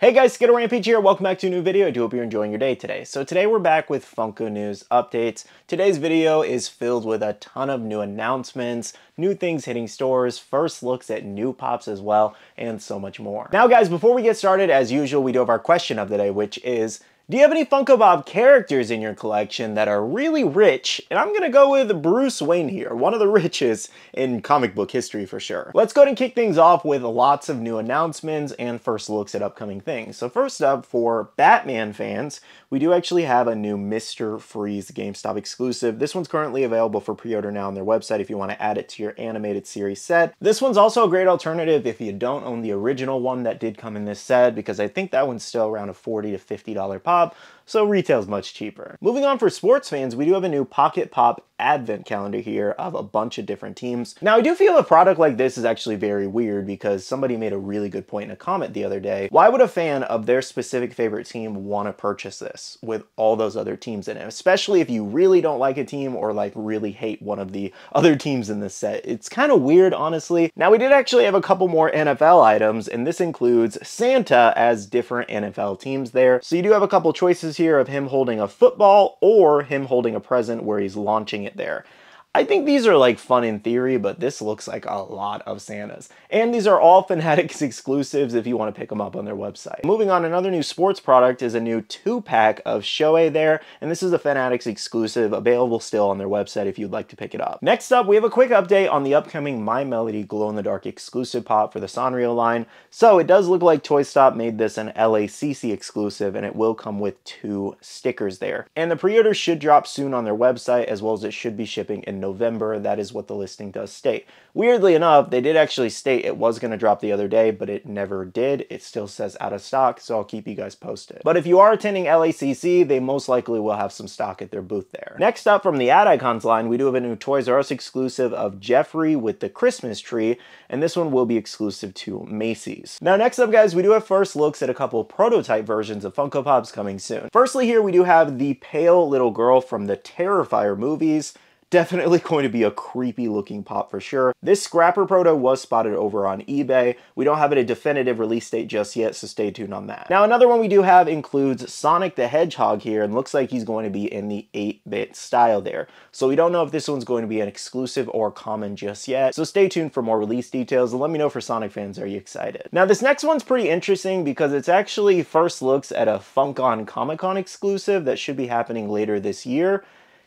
Hey guys, Skittle Rampage here. Welcome back to a new video. I do hope you're enjoying your day today. So today we're back with Funko News updates. Today's video is filled with a ton of new announcements, new things hitting stores, first looks at new pops as well, and so much more. Now guys, before we get started, as usual, we do have our question of the day, which is, do you have any Funko Pop characters in your collection that are really rich? And I'm gonna go with Bruce Wayne here, one of the richest in comic book history for sure. Let's go ahead and kick things off with lots of new announcements and first looks at upcoming things. So first up, for Batman fans, we do actually have a new Mr. Freeze GameStop exclusive. This one's currently available for pre-order now on their website if you want to add it to your animated series set. This one's also a great alternative if you don't own the original one that did come in this set because I think that one's still around a 40 to $50 pop pop, so retail's much cheaper. Moving on for sports fans, we do have a new Pocket Pop advent calendar here of a bunch of different teams. Now, I do feel a product like this is actually very weird because somebody made a really good point in a comment the other day. Why would a fan of their specific favorite team want to purchase this with all those other teams in it? Especially if you really don't like a team or like really hate one of the other teams in this set. It's kind of weird, honestly. Now, we did actually have a couple more NFL items, and this includes Santa as different NFL teams there. So you do have a couple choices here of him holding a football or him holding a present where he's launching it there. I think these are like fun in theory, but this looks like a lot of Santas. And these are all Fanatics exclusives if you want to pick them up on their website. Moving on, another new sports product is a new two-pack of Shohei there, and this is a Fanatics exclusive, available still on their website if you'd like to pick it up. Next up, we have a quick update on the upcoming My Melody glow-in-the-dark exclusive pop for the Sanrio line. So it does look like Toy Stop made this an LACC exclusive, and it will come with two stickers there. And the pre-order should drop soon on their website, as well as it should be shipping in November. That is what the listing does state. Weirdly enough, they did actually state it was going to drop the other day, but it never did. It still says out of stock, so I'll keep you guys posted. But if you are attending LACC, they most likely will have some stock at their booth there. Next up from the Ad Icons line, we do have a new Toys R Us exclusive of Jeffrey with the Christmas tree, and this one will be exclusive to Macy's. Now next up guys, we do have first looks at a couple prototype versions of Funko Pops coming soon. Firstly here we do have the pale little girl from the Terrifier movies. Definitely going to be a creepy looking pop for sure. This Scrapper Proto was spotted over on eBay. We don't have a definitive release date just yet, so stay tuned on that. Now another one we do have includes Sonic the Hedgehog here and looks like he's going to be in the 8-bit style there. So we don't know if this one's going to be an exclusive or common just yet, so stay tuned for more release details and let me know for Sonic fans, are you excited? Now this next one's pretty interesting because it's actually first looks at a Funkon Comic Con exclusive that should be happening later this year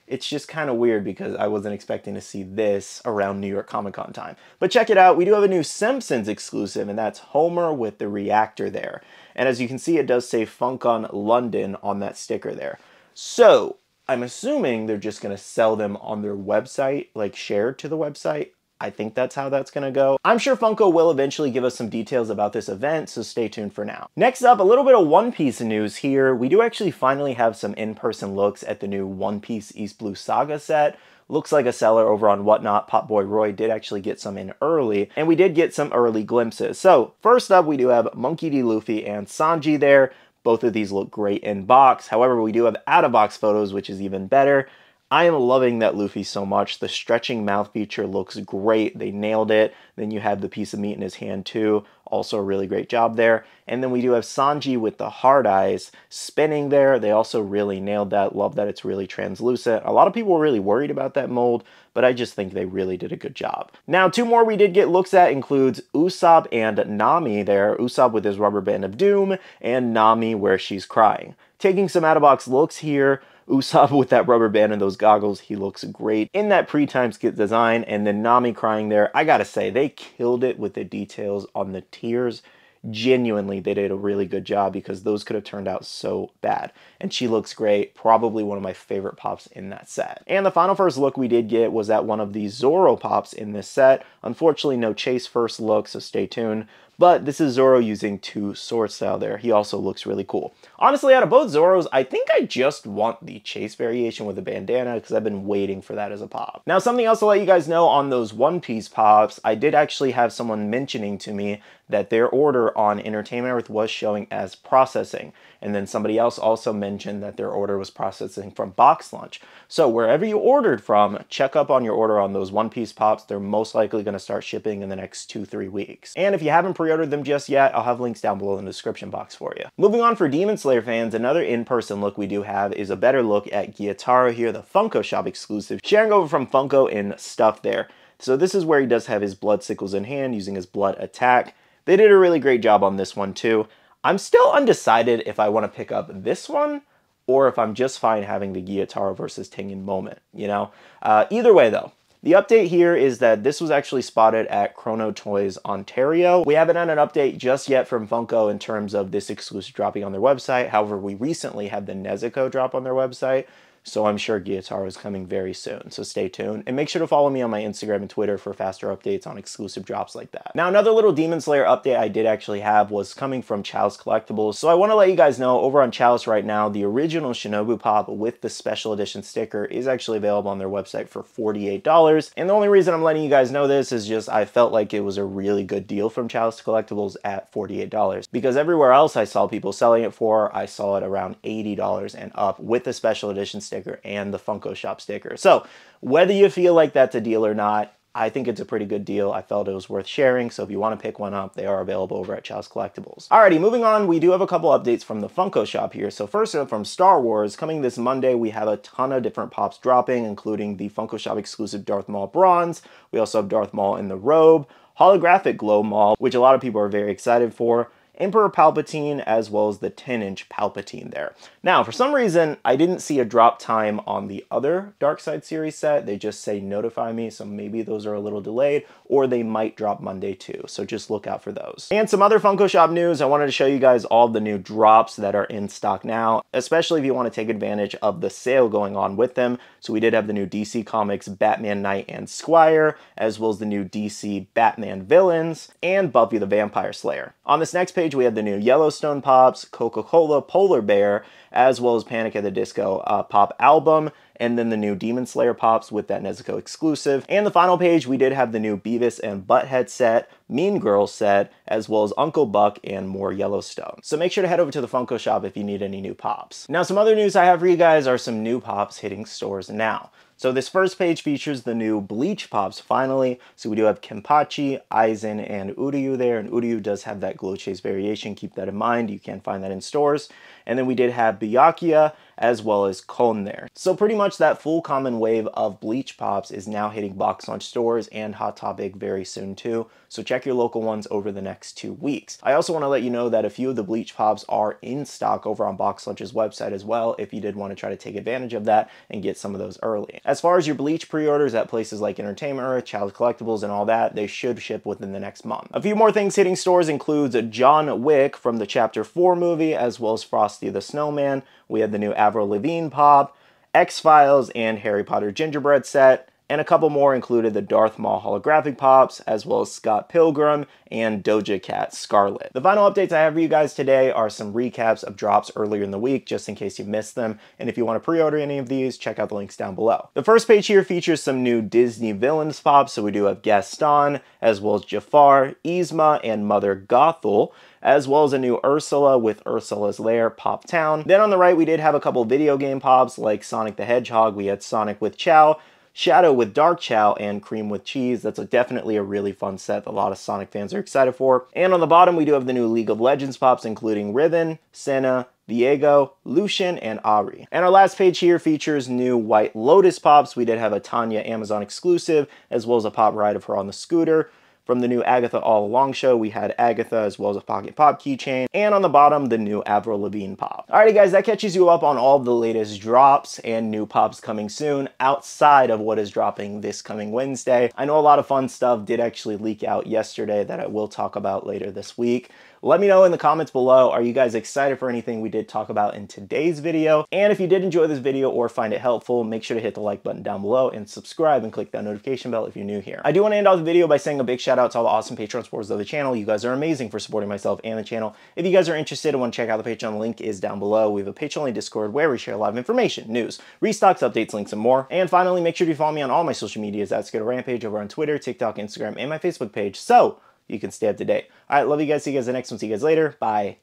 it's just kind of weird because I wasn't expecting to see this around New York Comic Con time. But check it out, we do have a new Simpsons exclusive, and that's Homer with the reactor there. And as you can see, it does say Funkon London on that sticker there. So, I'm assuming they're just going to sell them on their website, like shared to the website. I think that's how that's gonna go. I'm sure Funko will eventually give us some details about this event, so stay tuned for now. Next up, a little bit of One Piece news here. We do actually finally have some in-person looks at the new One Piece East Blue Saga set. Looks like a seller over on Whatnot, Popboy Roy, did actually get some in early, and we did get some early glimpses. So, first up, we do have Monkey D. Luffy and Sanji there. Both of these look great in box. However, we do have out-of-box photos, which is even better. I am loving that Luffy so much. The stretching mouth feature looks great. They nailed it. Then you have the piece of meat in his hand too. Also a really great job there. And then we do have Sanji with the hard eyes spinning there. They also really nailed that. Love that it's really translucent. A lot of people were really worried about that mold, but I just think they really did a good job. Now, two more we did get looks at includes Usopp and Nami there. Usopp with his rubber band of doom and Nami where she's crying. Taking some out-of-box looks here, Usopp with that rubber band and those goggles, he looks great in that pre-time skip design. And then Nami crying there, I gotta say, they killed it with the details on the tears genuinely they did a really good job because those could have turned out so bad. And she looks great, probably one of my favorite pops in that set. And the final first look we did get was at one of the Zoro pops in this set. Unfortunately, no chase first look, so stay tuned. But this is Zoro using two sword style there. He also looks really cool. Honestly, out of both Zoros, I think I just want the chase variation with the bandana because I've been waiting for that as a pop. Now, something else to let you guys know on those One Piece pops, I did actually have someone mentioning to me that their order on Entertainment Earth was showing as processing. And then somebody else also mentioned that their order was processing from Box Lunch. So wherever you ordered from, check up on your order on those One Piece Pops. They're most likely going to start shipping in the next two, three weeks. And if you haven't pre-ordered them just yet, I'll have links down below in the description box for you. Moving on for Demon Slayer fans, another in-person look we do have is a better look at Gyutaro here, the Funko Shop exclusive, sharing over from Funko and stuff there. So this is where he does have his blood sickles in hand using his blood attack. They did a really great job on this one too. I'm still undecided if I want to pick up this one or if I'm just fine having the Gyutaro versus Tengen moment, you know? Uh, either way though, the update here is that this was actually spotted at Chrono Toys Ontario. We haven't had an update just yet from Funko in terms of this exclusive dropping on their website. However, we recently had the Nezuko drop on their website. So I'm sure Gyutaro is coming very soon, so stay tuned. And make sure to follow me on my Instagram and Twitter for faster updates on exclusive drops like that. Now, another little Demon Slayer update I did actually have was coming from Chalice Collectibles. So I want to let you guys know, over on Chalice right now, the original Shinobu Pop with the special edition sticker is actually available on their website for $48. And the only reason I'm letting you guys know this is just I felt like it was a really good deal from Chalice Collectibles at $48. Because everywhere else I saw people selling it for, I saw it around $80 and up with the special edition sticker sticker and the Funko Shop sticker. So whether you feel like that's a deal or not, I think it's a pretty good deal. I felt it was worth sharing, so if you want to pick one up, they are available over at Chalice Collectibles. Alrighty, moving on, we do have a couple updates from the Funko Shop here. So first up, from Star Wars, coming this Monday, we have a ton of different pops dropping, including the Funko Shop exclusive Darth Maul Bronze. We also have Darth Maul in the robe, holographic Glow Maul, which a lot of people are very excited for, Emperor Palpatine as well as the 10-inch Palpatine there. Now, for some reason, I didn't see a drop time on the other Dark Side series set. They just say notify me, so maybe those are a little delayed, or they might drop Monday too, so just look out for those. And some other Funko Shop news, I wanted to show you guys all the new drops that are in stock now, especially if you want to take advantage of the sale going on with them. So we did have the new DC Comics Batman Knight and Squire, as well as the new DC Batman Villains, and Buffy the Vampire Slayer. On this next page, we have the new Yellowstone Pops, Coca-Cola Polar Bear, as well as Panic at the Disco uh, Pop album, and then the new Demon Slayer Pops with that Nezuko exclusive. And the final page, we did have the new Beavis and Butthead set, Mean Girls set, as well as Uncle Buck and more Yellowstone. So make sure to head over to the Funko shop if you need any new pops. Now some other news I have for you guys are some new pops hitting stores now. So this first page features the new Bleach Pops finally. So we do have Kenpachi, Aizen, and Uryu there. And Uryu does have that glow chase variation. Keep that in mind. You can find that in stores. And then we did have Byakuya as well as Kon there. So pretty much that full common wave of Bleach Pops is now hitting box lunch stores and Hot Topic very soon too. So check your local ones over the next two weeks. I also want to let you know that a few of the Bleach Pops are in stock over on Box Lunch's website as well if you did want to try to take advantage of that and get some of those early. As far as your Bleach pre-orders at places like Entertainment Earth, Chalice Collectibles, and all that, they should ship within the next month. A few more things hitting stores includes John Wick from the Chapter 4 movie as well as Frosty the Snowman. We had the new Avril Lavigne pop, X-Files, and Harry Potter gingerbread set and a couple more included the Darth Maul holographic pops, as well as Scott Pilgrim and Doja Cat Scarlet. The final updates I have for you guys today are some recaps of drops earlier in the week, just in case you missed them, and if you want to pre-order any of these, check out the links down below. The first page here features some new Disney villains pops, so we do have Gaston, as well as Jafar, Yzma, and Mother Gothel, as well as a new Ursula with Ursula's Lair Pop Town. Then on the right, we did have a couple video game pops like Sonic the Hedgehog. We had Sonic with Chao, Shadow with Dark Chao, and Cream with Cheese. That's a, definitely a really fun set that a lot of Sonic fans are excited for. And on the bottom, we do have the new League of Legends pops, including Riven, Senna, Viego, Lucian, and Ahri. And our last page here features new White Lotus pops. We did have a Tanya Amazon exclusive, as well as a pop ride of her on the scooter. From the new Agatha All Along show, we had Agatha as well as a Pocket Pop keychain, and on the bottom, the new Avril Lavigne pop. Alrighty guys, that catches you up on all the latest drops and new pops coming soon outside of what is dropping this coming Wednesday. I know a lot of fun stuff did actually leak out yesterday that I will talk about later this week. Let me know in the comments below, are you guys excited for anything we did talk about in today's video? And if you did enjoy this video or find it helpful, make sure to hit the like button down below and subscribe and click that notification bell if you're new here. I do want to end off the video by saying a big shout out to all the awesome Patreon supporters of the channel. You guys are amazing for supporting myself and the channel. If you guys are interested and want to check out the Patreon, the link is down below. We have a Patreon link Discord where we share a lot of information, news, restocks, updates, links, and more. And finally, make sure to follow me on all my social medias at Skittle Rampage over on Twitter, TikTok, Instagram, and my Facebook page. So you can stay up to date. All right, love you guys. See you guys in the next one. See you guys later. Bye.